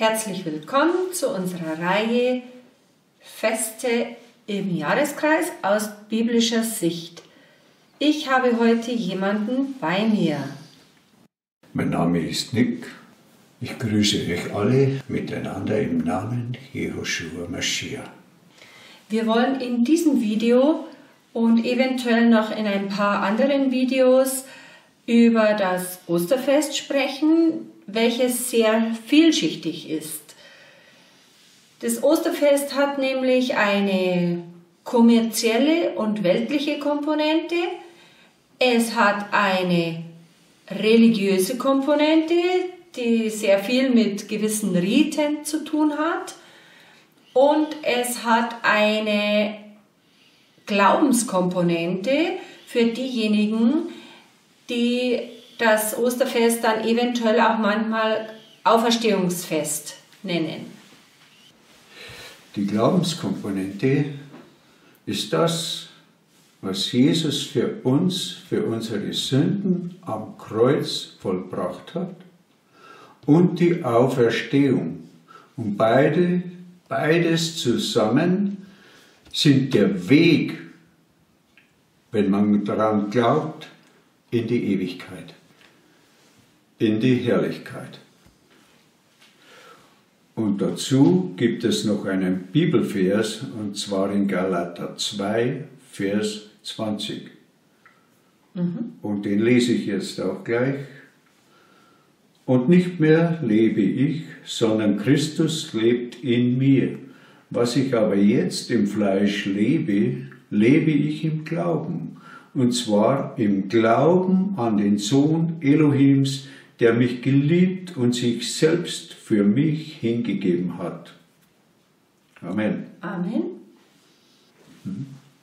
Herzlich willkommen zu unserer Reihe Feste im Jahreskreis aus biblischer Sicht. Ich habe heute jemanden bei mir. Mein Name ist Nick. Ich grüße euch alle miteinander im Namen Jehoshua Mashiach. Wir wollen in diesem Video und eventuell noch in ein paar anderen Videos über das Osterfest sprechen, welches sehr vielschichtig ist. Das Osterfest hat nämlich eine kommerzielle und weltliche Komponente. Es hat eine religiöse Komponente, die sehr viel mit gewissen Riten zu tun hat. Und es hat eine Glaubenskomponente für diejenigen, die das Osterfest dann eventuell auch manchmal Auferstehungsfest nennen. Die Glaubenskomponente ist das, was Jesus für uns, für unsere Sünden am Kreuz vollbracht hat und die Auferstehung. Und beide, beides zusammen sind der Weg, wenn man daran glaubt, in die Ewigkeit in die Herrlichkeit. Und dazu gibt es noch einen Bibelvers, und zwar in Galater 2, Vers 20. Mhm. Und den lese ich jetzt auch gleich. Und nicht mehr lebe ich, sondern Christus lebt in mir. Was ich aber jetzt im Fleisch lebe, lebe ich im Glauben. Und zwar im Glauben an den Sohn Elohims, der mich geliebt und sich selbst für mich hingegeben hat. Amen. Amen.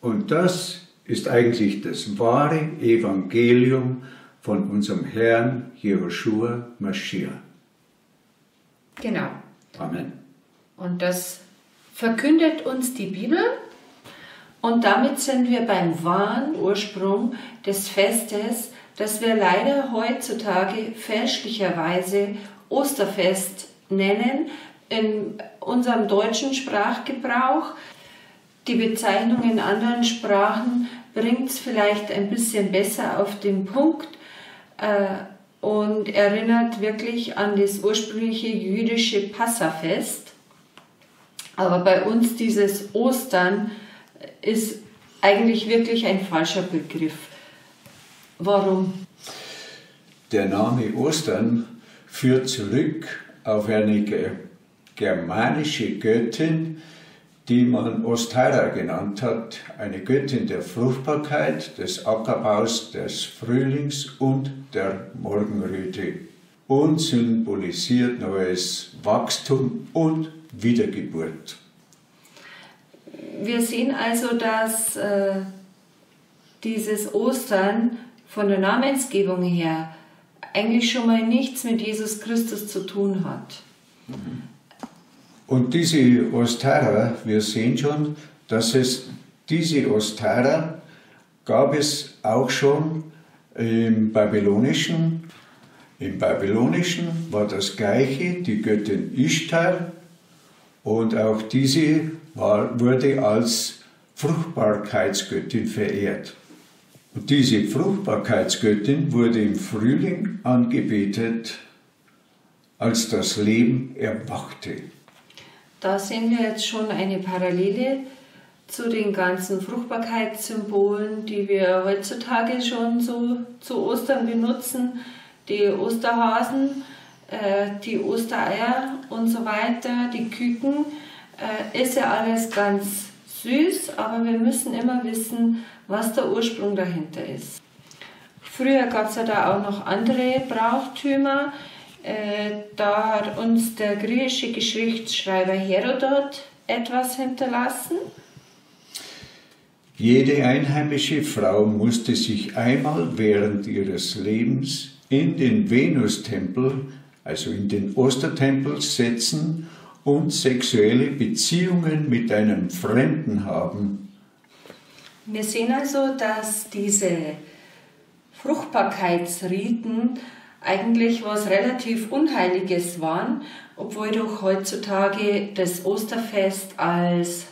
Und das ist eigentlich das wahre Evangelium von unserem Herrn Jehoshua Mashiach. Genau. Amen. Und das verkündet uns die Bibel. Und damit sind wir beim wahren Ursprung des Festes, das wir leider heutzutage fälschlicherweise Osterfest nennen, in unserem deutschen Sprachgebrauch. Die Bezeichnung in anderen Sprachen bringt es vielleicht ein bisschen besser auf den Punkt äh, und erinnert wirklich an das ursprüngliche jüdische Passafest. Aber bei uns dieses Ostern ist eigentlich wirklich ein falscher Begriff. Warum? Der Name Ostern führt zurück auf eine germanische Göttin, die man Ostara genannt hat, eine Göttin der Fruchtbarkeit, des Ackerbaus, des Frühlings und der Morgenröte und symbolisiert neues Wachstum und Wiedergeburt. Wir sehen also, dass äh, dieses Ostern von der Namensgebung her eigentlich schon mal nichts mit Jesus Christus zu tun hat. Und diese Ostara, wir sehen schon, dass es diese Ostara gab es auch schon im Babylonischen. Im Babylonischen war das gleiche, die Göttin Ishtar, und auch diese war, wurde als Fruchtbarkeitsgöttin verehrt. Diese Fruchtbarkeitsgöttin wurde im Frühling angebetet, als das Leben erwachte. Da sehen wir jetzt schon eine Parallele zu den ganzen Fruchtbarkeitssymbolen, die wir heutzutage schon so zu Ostern benutzen. Die Osterhasen, äh, die Ostereier und so weiter, die Küken, äh, ist ja alles ganz süß, aber wir müssen immer wissen, was der Ursprung dahinter ist. Früher gab es ja da auch noch andere Brauchtümer. Äh, da hat uns der griechische Geschichtsschreiber Herodot etwas hinterlassen. Jede einheimische Frau musste sich einmal während ihres Lebens in den Venustempel, also in den Ostertempel, setzen und sexuelle Beziehungen mit einem Fremden haben wir sehen also, dass diese Fruchtbarkeitsriten eigentlich was relativ Unheiliges waren, obwohl doch heutzutage das Osterfest als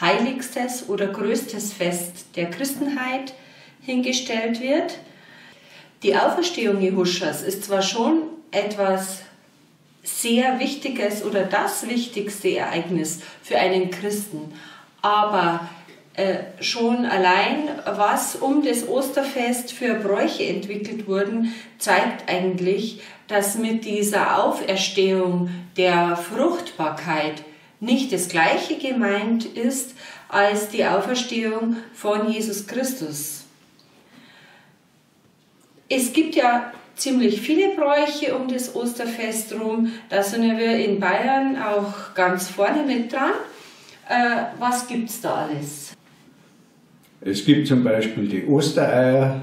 heiligstes oder größtes Fest der Christenheit hingestellt wird. Die Auferstehung Jehuschas ist zwar schon etwas sehr Wichtiges oder das wichtigste Ereignis für einen Christen, aber äh, schon allein, was um das Osterfest für Bräuche entwickelt wurden, zeigt eigentlich, dass mit dieser Auferstehung der Fruchtbarkeit nicht das gleiche gemeint ist als die Auferstehung von Jesus Christus. Es gibt ja ziemlich viele Bräuche um das Osterfest rum. Da sind wir in Bayern auch ganz vorne mit dran. Äh, was gibt es da alles? Es gibt zum Beispiel die Ostereier.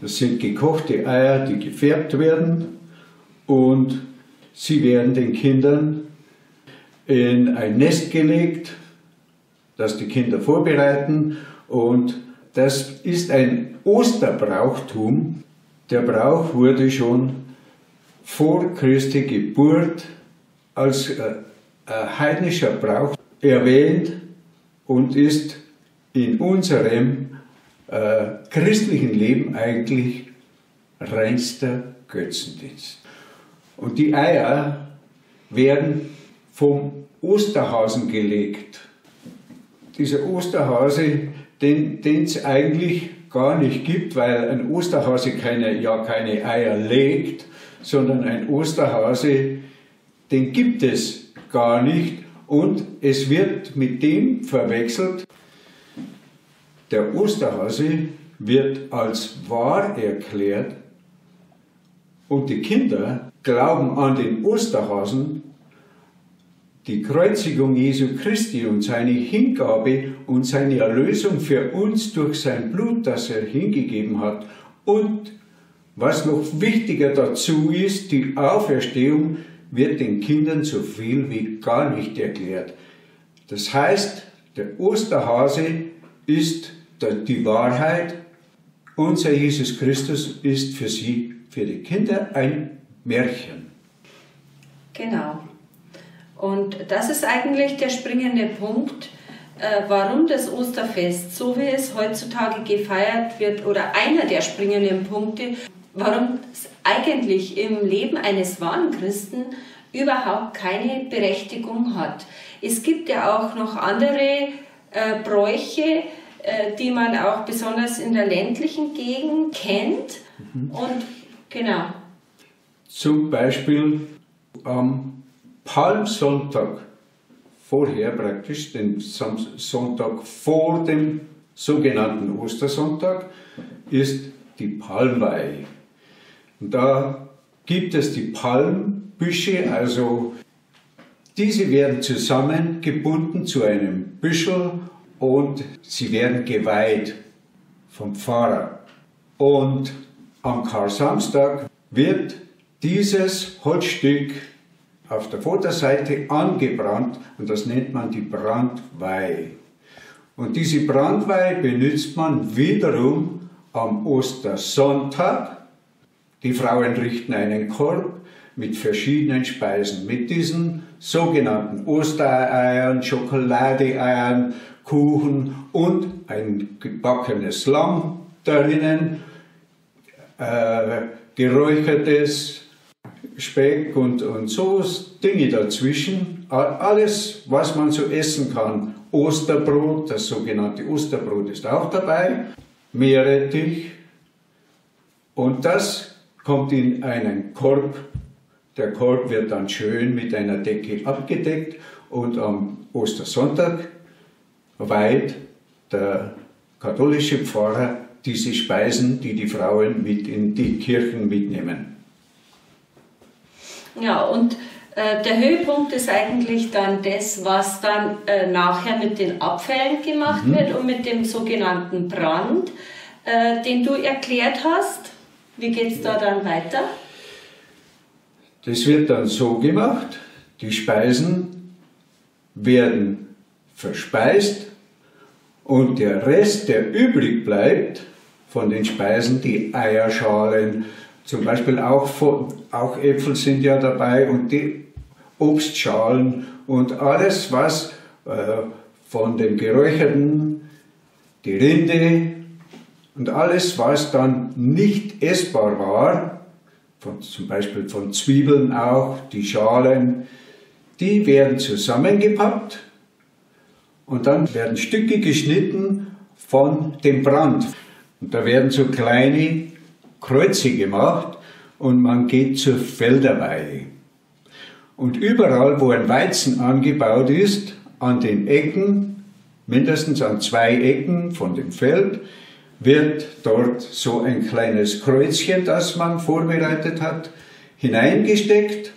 Das sind gekochte Eier, die gefärbt werden und sie werden den Kindern in ein Nest gelegt, das die Kinder vorbereiten und das ist ein Osterbrauchtum. Der Brauch wurde schon vor Christi Geburt als äh, heidnischer Brauch erwähnt und ist in unserem äh, christlichen Leben eigentlich reinster Götzendienst. Und die Eier werden vom Osterhasen gelegt. Dieser Osterhase, den es eigentlich gar nicht gibt, weil ein Osterhase keine, ja keine Eier legt, sondern ein Osterhase, den gibt es gar nicht. Und es wird mit dem verwechselt, der Osterhase wird als wahr erklärt und die Kinder glauben an den Osterhasen, die Kreuzigung Jesu Christi und seine Hingabe und seine Erlösung für uns durch sein Blut, das er hingegeben hat. Und was noch wichtiger dazu ist, die Auferstehung wird den Kindern so viel wie gar nicht erklärt. Das heißt, der Osterhase ist die Wahrheit. Unser Jesus Christus ist für sie, für die Kinder, ein Märchen. Genau. Und das ist eigentlich der springende Punkt, äh, warum das Osterfest, so wie es heutzutage gefeiert wird, oder einer der springenden Punkte, warum es eigentlich im Leben eines wahren Christen überhaupt keine Berechtigung hat. Es gibt ja auch noch andere äh, Bräuche, äh, die man auch besonders in der ländlichen Gegend kennt. Mhm. Und genau. Zum Beispiel am Palmsonntag, vorher praktisch, den Sonntag vor dem sogenannten Ostersonntag, ist die Palmweihe. Und da gibt es die Palmbüsche, also diese werden zusammengebunden zu einem Büschel und sie werden geweiht vom Pfarrer. Und am Karsamstag wird dieses Holzstück auf der Vorderseite angebrannt und das nennt man die Brandweih. Und diese Brandweih benutzt man wiederum am Ostersonntag. Die Frauen richten einen Korb mit verschiedenen Speisen, mit diesen sogenannten Ostereiern, Schokoladeeiern Kuchen und ein gebackenes Lamm darinnen, äh, geräuchertes Speck und, und so Dinge dazwischen. Alles, was man so essen kann. Osterbrot, das sogenannte Osterbrot ist auch dabei. Meerrettich. Und das kommt in einen Korb. Der Korb wird dann schön mit einer Decke abgedeckt und am Ostersonntag weiht der katholische Pfarrer diese Speisen, die die Frauen mit in die Kirchen mitnehmen. Ja, und äh, der Höhepunkt ist eigentlich dann das, was dann äh, nachher mit den Abfällen gemacht mhm. wird und mit dem sogenannten Brand, äh, den du erklärt hast. Wie geht es da dann weiter? Das wird dann so gemacht, die Speisen werden verspeist und der Rest, der übrig bleibt von den Speisen, die Eierschalen, zum Beispiel auch, auch Äpfel sind ja dabei und die Obstschalen und alles, was äh, von dem Geräucherten, die Rinde und alles, was dann nicht essbar war, von, zum Beispiel von Zwiebeln auch, die Schalen, die werden zusammengepackt und dann werden Stücke geschnitten von dem Brand. Und da werden so kleine Kreuze gemacht und man geht zur Felderweihe. Und überall, wo ein Weizen angebaut ist, an den Ecken, mindestens an zwei Ecken von dem Feld, wird dort so ein kleines Kreuzchen, das man vorbereitet hat, hineingesteckt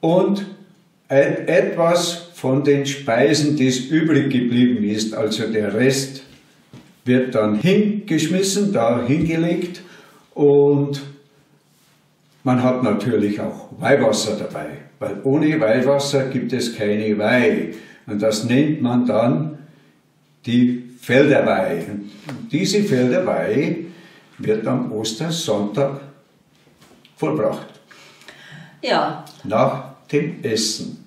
und etwas von den Speisen, die übrig geblieben ist, also der Rest, wird dann hingeschmissen, da hingelegt und man hat natürlich auch Weihwasser dabei, weil ohne Weihwasser gibt es keine Weih. Und das nennt man dann die Felderweih. Und diese Felderweih wird am Ostersonntag vollbracht. Ja. Nach dem Essen.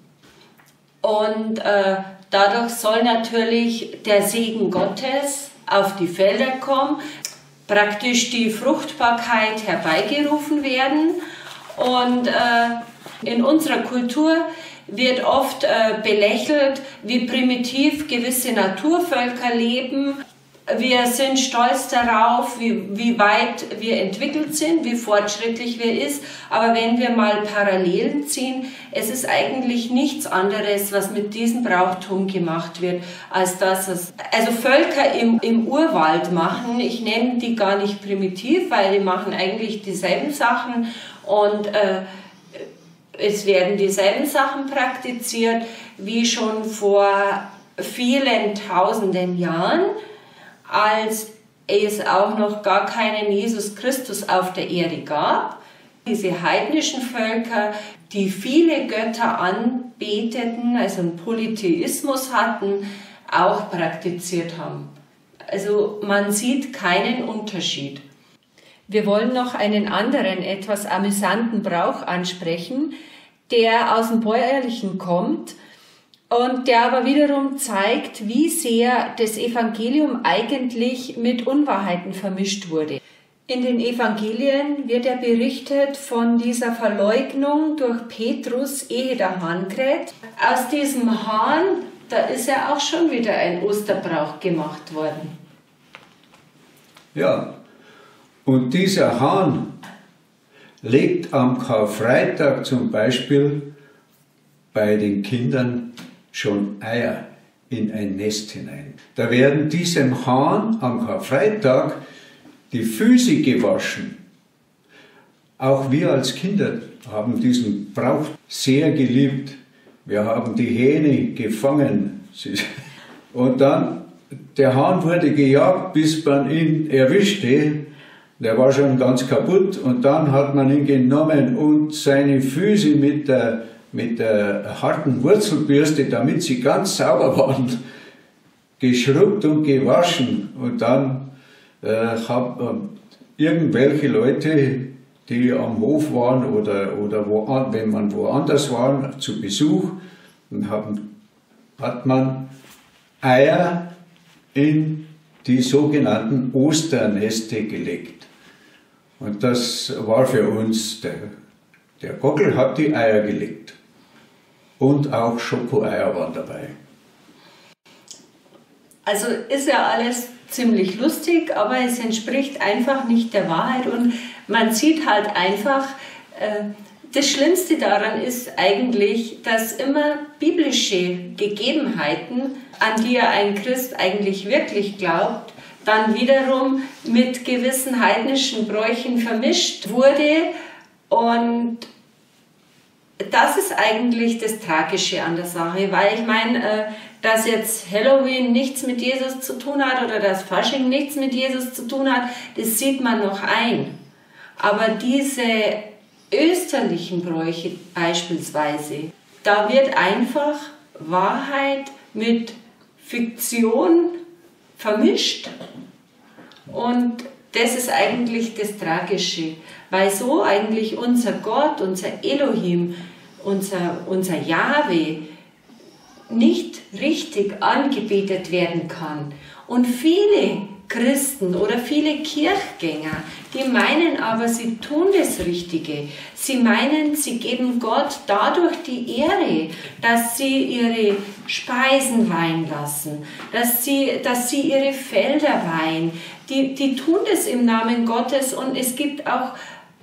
Und äh, dadurch soll natürlich der Segen Gottes auf die Felder kommen praktisch die Fruchtbarkeit herbeigerufen werden. Und äh, in unserer Kultur wird oft äh, belächelt, wie primitiv gewisse Naturvölker leben wir sind stolz darauf, wie, wie weit wir entwickelt sind, wie fortschrittlich wir ist. Aber wenn wir mal Parallelen ziehen, es ist eigentlich nichts anderes, was mit diesem Brauchtum gemacht wird, als dass es, also Völker im, im Urwald machen. Ich nenne die gar nicht primitiv, weil die machen eigentlich dieselben Sachen und äh, es werden dieselben Sachen praktiziert wie schon vor vielen tausenden Jahren als es auch noch gar keinen Jesus Christus auf der Erde gab. Diese heidnischen Völker, die viele Götter anbeteten, also einen Polytheismus hatten, auch praktiziert haben. Also man sieht keinen Unterschied. Wir wollen noch einen anderen, etwas amüsanten Brauch ansprechen, der aus dem Bäuerlichen kommt und der aber wiederum zeigt, wie sehr das Evangelium eigentlich mit Unwahrheiten vermischt wurde. In den Evangelien wird er berichtet von dieser Verleugnung durch Petrus, ehe der Hahn kräht. Aus diesem Hahn, da ist ja auch schon wieder ein Osterbrauch gemacht worden. Ja, und dieser Hahn legt am Karfreitag zum Beispiel bei den Kindern schon Eier in ein Nest hinein. Da werden diesem Hahn am Karfreitag die Füße gewaschen. Auch wir als Kinder haben diesen Brauch sehr geliebt. Wir haben die Hähne gefangen. Und dann, der Hahn wurde gejagt, bis man ihn erwischte. Der war schon ganz kaputt. Und dann hat man ihn genommen und seine Füße mit der mit der harten Wurzelbürste, damit sie ganz sauber waren, geschrubbt und gewaschen. Und dann äh, haben äh, irgendwelche Leute, die am Hof waren oder, oder wo, wenn man woanders war, zu Besuch, haben, hat man Eier in die sogenannten Osterneste gelegt. Und das war für uns, der, der Gockel hat die Eier gelegt und auch Schokoeier waren dabei. Also ist ja alles ziemlich lustig, aber es entspricht einfach nicht der Wahrheit und man sieht halt einfach, äh, das Schlimmste daran ist eigentlich, dass immer biblische Gegebenheiten, an die ja ein Christ eigentlich wirklich glaubt, dann wiederum mit gewissen heidnischen Bräuchen vermischt wurde und das ist eigentlich das Tragische an der Sache, weil ich meine, äh, dass jetzt Halloween nichts mit Jesus zu tun hat oder dass Fasching nichts mit Jesus zu tun hat, das sieht man noch ein. Aber diese österlichen Bräuche beispielsweise, da wird einfach Wahrheit mit Fiktion vermischt und das ist eigentlich das Tragische, weil so eigentlich unser Gott, unser Elohim, unser, unser Yahweh nicht richtig angebetet werden kann. Und viele Christen oder viele Kirchgänger, die meinen aber, sie tun das Richtige. Sie meinen, sie geben Gott dadurch die Ehre, dass sie ihre Speisen weihen lassen, dass sie, dass sie ihre Felder weihen. Die, die tun das im Namen Gottes und es gibt auch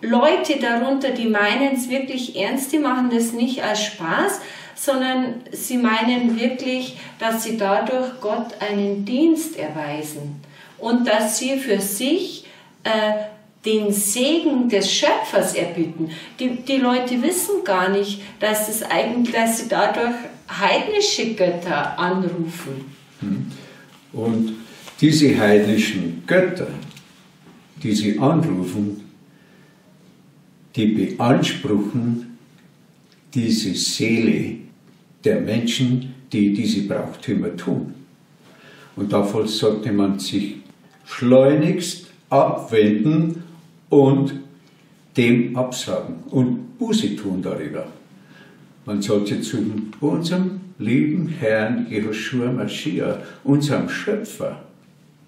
Leute darunter, die meinen es wirklich ernst, die machen das nicht als Spaß, sondern sie meinen wirklich, dass sie dadurch Gott einen Dienst erweisen und dass sie für sich äh, den Segen des Schöpfers erbitten. Die, die Leute wissen gar nicht, dass, es eigentlich, dass sie dadurch heidnische Götter anrufen. Hm. Und diese heidnischen Götter, die sie anrufen, die beanspruchen diese Seele der Menschen, die diese Brauchtümer tun. Und davon sollte man sich schleunigst abwenden und dem absagen und Buße tun darüber. Man sollte zu unserem lieben Herrn Jehoshua Mashiach, unserem Schöpfer,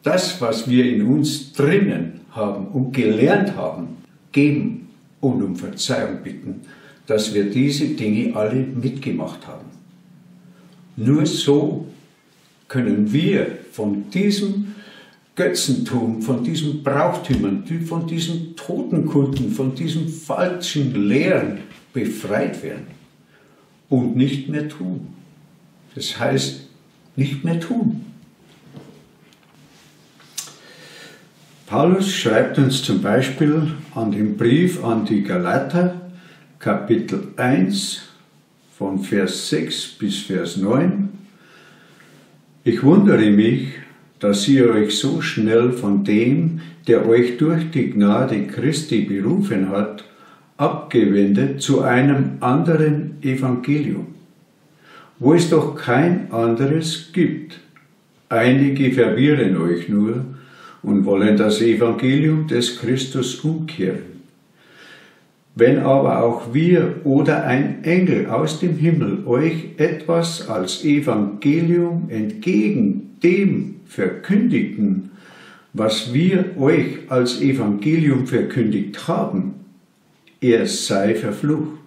das, was wir in uns drinnen haben und gelernt haben, geben und um Verzeihung bitten, dass wir diese Dinge alle mitgemacht haben. Nur so können wir von diesem Götzentum, von diesen Brauchtümern, von diesen Totenkulten, von diesen falschen Lehren befreit werden und nicht mehr tun. Das heißt, nicht mehr tun. Paulus schreibt uns zum Beispiel an den Brief an die Galater, Kapitel 1, von Vers 6 bis Vers 9. Ich wundere mich, dass ihr euch so schnell von dem, der euch durch die Gnade Christi berufen hat, abgewendet zu einem anderen Evangelium, wo es doch kein anderes gibt. Einige verwirren euch nur und wollen das Evangelium des Christus umkehren. Wenn aber auch wir oder ein Engel aus dem Himmel euch etwas als Evangelium entgegen dem verkündigten, was wir euch als Evangelium verkündigt haben, er sei verflucht.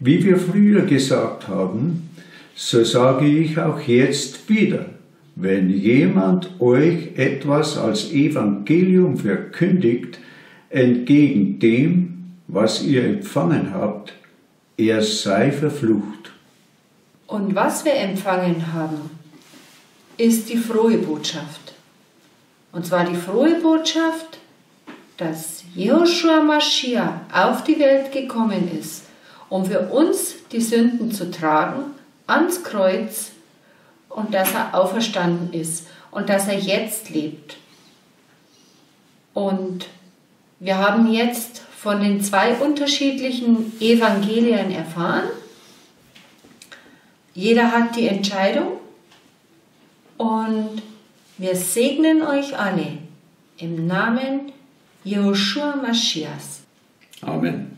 Wie wir früher gesagt haben, so sage ich auch jetzt wieder, wenn jemand euch etwas als Evangelium verkündigt, entgegen dem, was ihr empfangen habt, er sei verflucht. Und was wir empfangen haben, ist die frohe Botschaft. Und zwar die frohe Botschaft, dass Joshua Mashiach auf die Welt gekommen ist, um für uns die Sünden zu tragen, ans Kreuz und dass er auferstanden ist und dass er jetzt lebt. Und wir haben jetzt von den zwei unterschiedlichen Evangelien erfahren. Jeder hat die Entscheidung, und wir segnen euch alle im Namen Jehoshua Mashiach. Amen.